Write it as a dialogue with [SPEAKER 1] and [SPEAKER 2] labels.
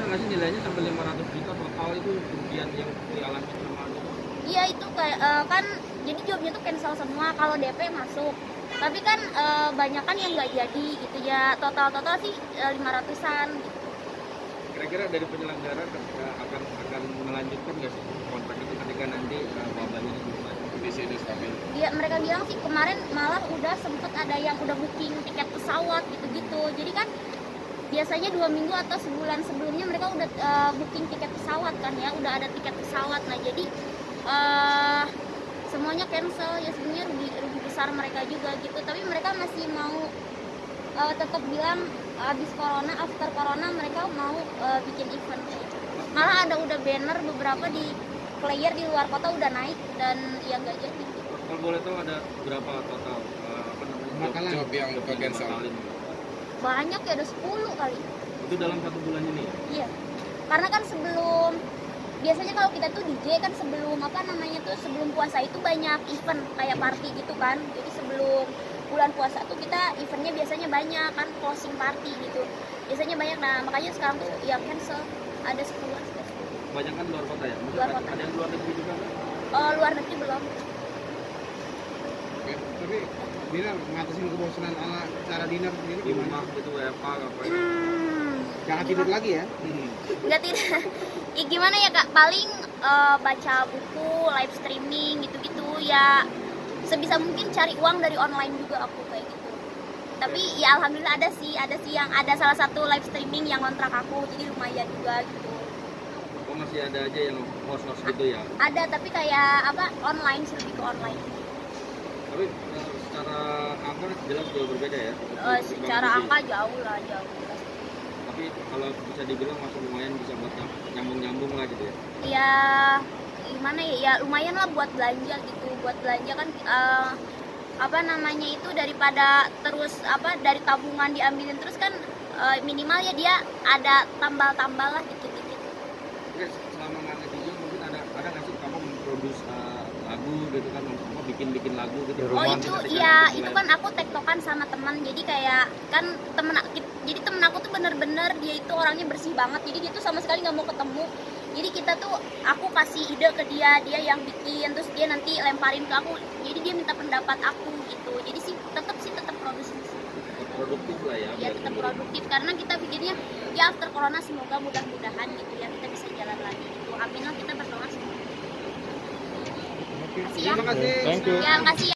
[SPEAKER 1] Ada nggak sih nilainya sampai 500 juta total itu kerugian yang dialami sama itu?
[SPEAKER 2] Iya itu kayak eh, kan jadi jobnya tuh cancel semua kalau DP masuk. Tapi kan eh, banyak kan yang nggak jadi gitu ya. Total total sih lima ratusan. Gitu.
[SPEAKER 1] Kira-kira dari penyelenggara ketika akan akan melanjutkan nggak sih kontrak itu ketika nanti uh, wabahnya? Kondisi ini stabil.
[SPEAKER 2] Dia mereka bilang sih kemarin malah udah sempet ada yang udah booking tiket pesawat gitu-gitu. Jadi kan biasanya dua minggu atau sebulan sebelumnya mereka udah eh, booking tiket pesawat kan ya, udah ada tiket pesawat. Nah jadi eh semuanya cancel ya sebenarnya rugi rugi besar mereka juga gitu. Tapi mereka masih mau eh, tetap bilang abis corona, after corona mereka mau eh, bikin event. Malah ada udah banner beberapa di player di luar kota udah naik dan ya nggak jadi.
[SPEAKER 1] Kalau boleh tahu ada berapa total uh, apa namanya
[SPEAKER 3] Makanan.
[SPEAKER 1] job yang
[SPEAKER 3] yang cancel.
[SPEAKER 2] Banyak ya ada 10 kali.
[SPEAKER 1] Itu dalam satu bulan ini.
[SPEAKER 2] Iya. Karena kan sebelum biasanya kalau kita tuh DJ kan sebelum apa namanya tuh sebelum puasa itu banyak event kayak party gitu kan. Jadi sebelum bulan puasa tuh kita eventnya biasanya banyak kan closing party gitu. Biasanya banyak nah makanya sekarang tuh ya cancel ada 10 ada 10.
[SPEAKER 1] Banyak kan luar kota ya? Maksudnya
[SPEAKER 2] Luar kota.
[SPEAKER 1] Ada yang luar negeri juga kan?
[SPEAKER 2] Oh, luar negeri belum.
[SPEAKER 3] Tapi Dinar ngatasin kebosanan ala cara dinner sendiri
[SPEAKER 1] Di
[SPEAKER 3] gimana?
[SPEAKER 1] rumah gitu WFH apa ya?
[SPEAKER 2] Hmm.
[SPEAKER 3] Jangan tidur lagi ya.
[SPEAKER 2] Enggak tidak. Ya, gimana ya kak? Paling eh, baca buku, live streaming gitu-gitu ya. Sebisa mungkin cari uang dari online juga aku kayak gitu. Tapi ya alhamdulillah ada sih, ada sih yang ada salah satu live streaming yang kontrak aku, jadi lumayan juga gitu.
[SPEAKER 1] Oh masih ada aja yang host-host gitu ya?
[SPEAKER 2] Ada tapi kayak apa online sih lebih ke online.
[SPEAKER 1] Tapi uh, secara angka jelas jauh berbeda ya?
[SPEAKER 2] Eh, secara angka jauh lah jauh.
[SPEAKER 1] Tapi kalau bisa dibilang masih lumayan bisa buat nyam- nyambung-nyambung lah gitu ya?
[SPEAKER 2] ya gimana ya ya lumayan lah buat belanja gitu buat belanja kan eh, apa namanya itu daripada terus apa dari tabungan diambilin terus kan eh, minimal ya dia ada tambal-tambal lah dikit-dikit
[SPEAKER 1] Oke, selama nggak nge-DJ mungkin ada ada nggak sih kamu memproduce uh, lagu gitu kan, apa bikin-bikin lagu gitu?
[SPEAKER 2] oh
[SPEAKER 1] Roman
[SPEAKER 2] itu iya itu kan aku tektokan sama teman jadi kayak kan temen aku jadi temen aku tuh bener-bener dia itu orangnya bersih banget. Jadi dia tuh sama sekali nggak mau ketemu. Jadi kita tuh aku kasih ide ke dia dia yang bikin terus dia nanti lemparin ke aku. Jadi dia minta pendapat aku gitu. Jadi sih tetap sih tetap produksi
[SPEAKER 1] produktif lah ya.
[SPEAKER 2] ya tetap produktif. Karena kita pikirnya ya after corona semoga mudah-mudahan gitu ya kita bisa jalan lagi gitu amin lah kita berdoa semua
[SPEAKER 3] Oke.
[SPEAKER 2] Makasih ya.
[SPEAKER 3] Terima kasih.
[SPEAKER 4] Thank you.
[SPEAKER 2] ya makasih ya